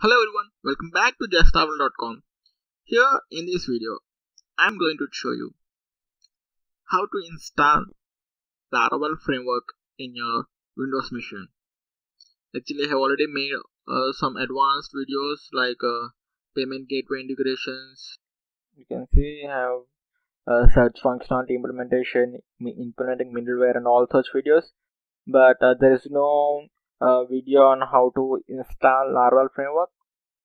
Hello everyone, welcome back to justlaravel.com. Here in this video, I am going to show you how to install Laravel framework in your Windows machine. Actually, I have already made uh, some advanced videos like uh, payment gateway integrations. You can see I have uh, search functionality implementation, implementing middleware and all such videos. But uh, there is no uh, video on how to install Laravel framework.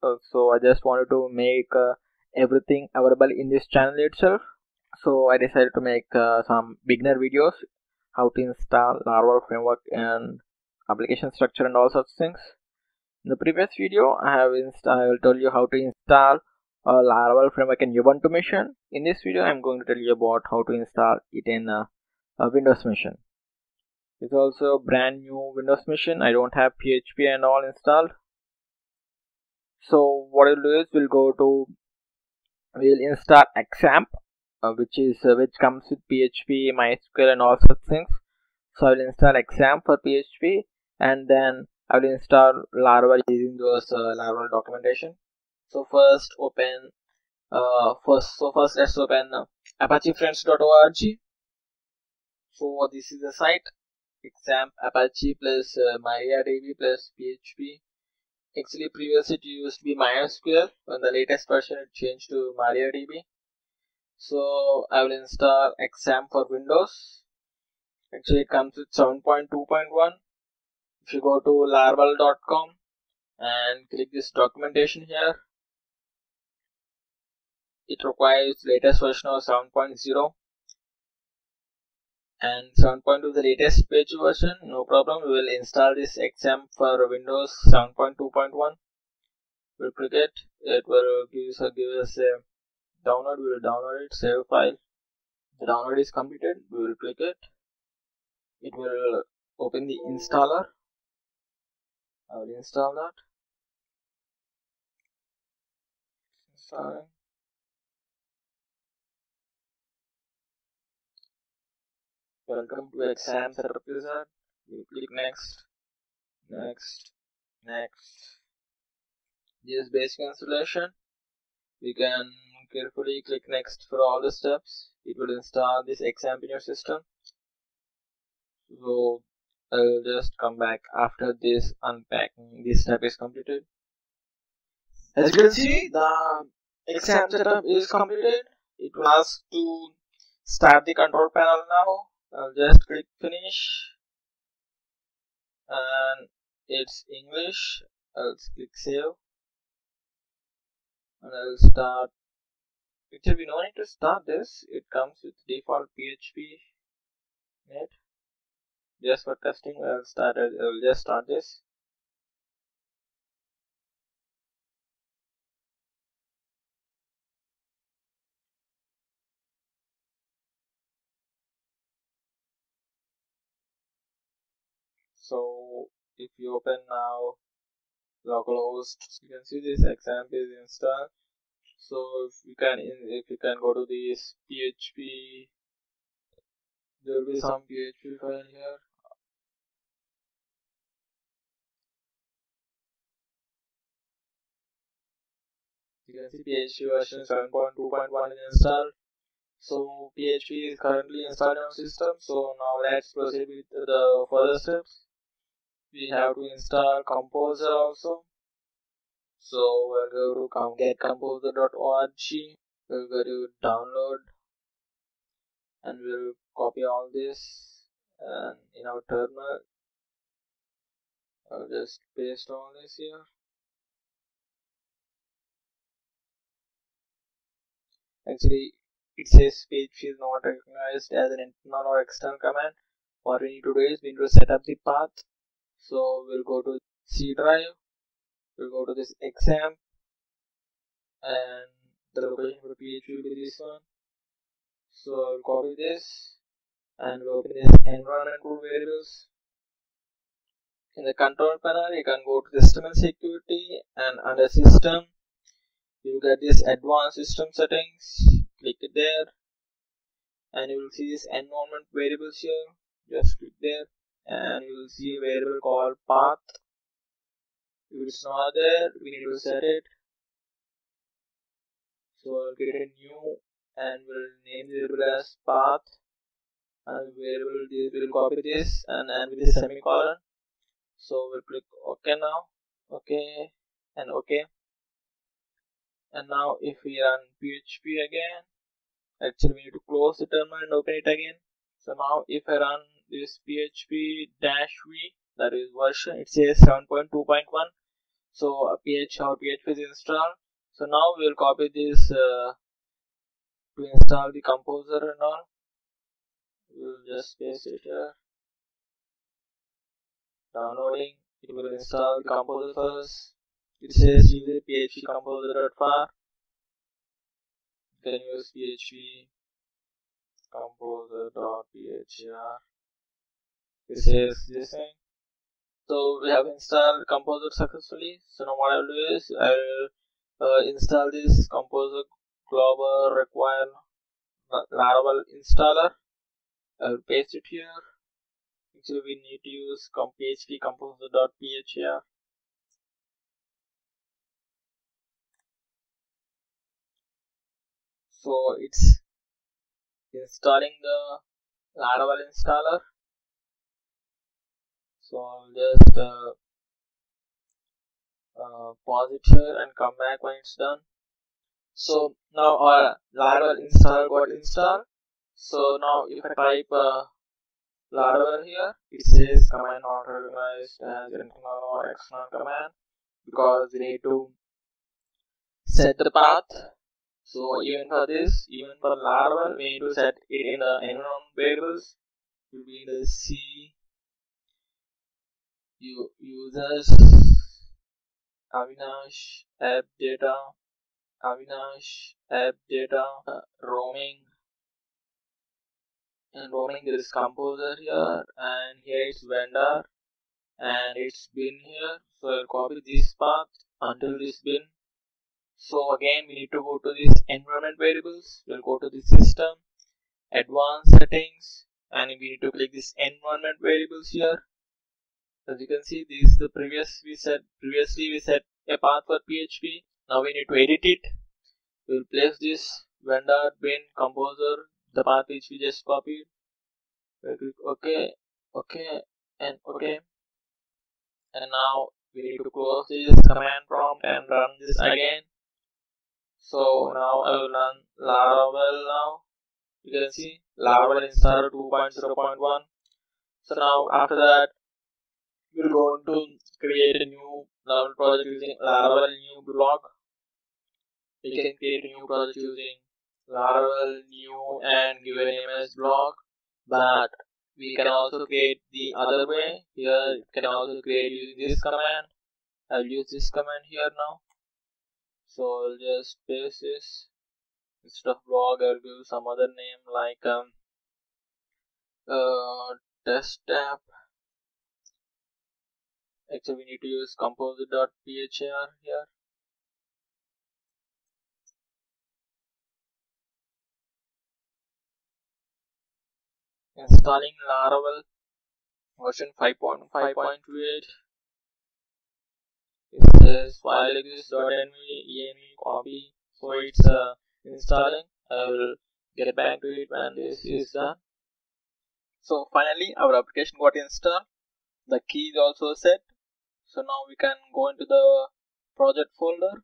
Uh, so I just wanted to make uh, everything available in this channel itself. So I decided to make uh, some beginner videos how to install Laravel framework and application structure and all such things. In the previous video, I have installed. I will tell you how to install Laravel framework in Ubuntu machine. In this video, I am going to tell you about how to install it in a Windows machine. It's also a brand new Windows machine. I don't have PHP and all installed. So what we'll do is we'll go to we'll install XAMPP, uh, which is uh, which comes with PHP, MySQL, and all such things. So I will install XAMPP for PHP, and then I will install Laravel using those uh, Laravel documentation. So first open uh, first so first let's open uh, apachefriends.org. So this is the site XAMPP Apache plus uh, MariaDB plus PHP. Actually, previously it used to be MySQL. When the latest version it changed to MariaDB. So I will install XAMPP for Windows. Actually, it comes with 7.2.1. If you go to laravel.com and click this documentation here, it requires latest version of 7.0 and 7.2 the latest PHP version. No problem. We will install this XAMPP for windows 7.2.1 we'll click it. It will give us, give us a download. We will download it save file. The download is completed. We will click it. It will open the installer. I will install that. Installing welcome to XAMPP setup wizard you click next. Next. Next. This basic installation. You can carefully click next for all the steps. It will install this XAMPP in your system. So I'll just come back after this unpacking. This step is completed. As you can see the XAMPP setup is completed. It ask to start the control panel now I'll just click finish. And it's English. I'll click save. And I'll start. Actually we don't need to start this. It comes with default PHP net. Just for testing I'll start I'll just start this if you open now localhost you can see this XAMPP is installed so if you can if you can go to this php there will be some php file here. You can see php version 7.2.1 is installed so php is currently installed on system. So now let's proceed with the further steps we have to install composer also. So we'll go to com get composer.org we'll go to download and we'll copy all this and in our terminal I'll just paste all this here. Actually it says php is not recognized as an internal or external command. What we need to do is we need to set up the path so we'll go to C drive. We'll go to this XAMPP. And the location for PHP will be this one. So I'll copy this and we'll open this environmental variables. In the control panel you can go to system and security and under system you get this advanced system settings. Click it there. And you will see this environment variables here. Just click there and you will see a variable called path. If it's not there we need to set it. So I'll create a new and we'll name the variable as path. And variable we'll copy this and end with a semicolon. So we'll click ok now. Okay and okay and now if we run php again actually we need to close the terminal and open it again. So now if i run this php dash v that is version it says 7.2.1 so ph or php is installed. So now we'll copy this uh, to install the composer and all. We'll just paste it here. Downloading it will install the composer first. It says use php composer.phar you can use php composer.phar it says this thing so we have installed composer successfully. So now what i'll do is i'll uh, install this composer global require laravel installer. I'll paste it here. Actually we need to use com php composer.phar so it's installing the laravel installer so I'll just pause it here and come back when it's done. So now our laravel install got installed. So now if I type uh, laravel here it says command not recognized as internal or external command because we need to set the path. So even for this even for laravel we need to set it in the environment variables. Will be in the c users avinash app data avinash app data uh, roaming. And roaming is composer here and here is vendor and it's bin here. So I'll copy this path until this bin. So again we need to go to these environment variables. We'll go to the system advanced settings and we need to click this environment variables here as you can see this is the previous we said previously we set a path for php now we need to edit it. We'll place this vendor bin composer the path which we just copied. We'll click ok ok and ok. And now we need to close this command prompt and run this again. So now I will run Laravel now. You can see Laravel installer 2.0.1 so now after that we're going to create a new Laravel project using Laravel new blog we can create a new project using Laravel new and give a name as blog but we can also create the other way. Here you can also create using this command. I'll use this command here now. So I'll just paste this. Instead of blog I'll give some other name like um uh test app actually we need to use composer.phar here. Installing laravel version 5.5.28 it says file exist.env env copy. So it's uh, installing. I will get back to it when this is done. So finally our application got installed. The key is also set so now we can go into the project folder.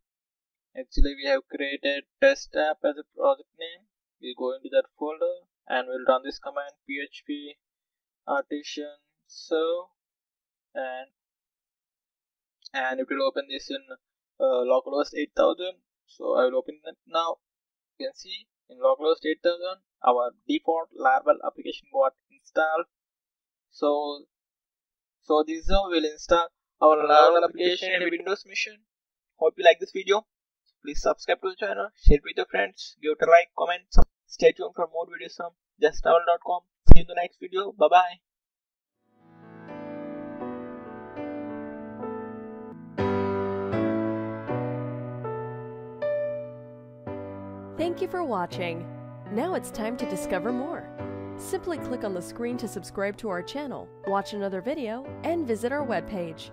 Actually we have created test app as a project name. We go into that folder and we'll run this command php artisan serve and and it will open this in uh, localhost 8000 so i will open it now. You can see in localhost 8000 our default laravel application got installed. So so this we'll install our laravel application in windows machine hope you like this video. Please subscribe to the channel. Share it with your friends. Give it a like comment. Stay tuned for more videos from justlaravel.com see you in the next video. Bye bye Thank you for watching. Now it's time to discover more. Simply click on the screen to subscribe to our channel, watch another video, and visit our webpage.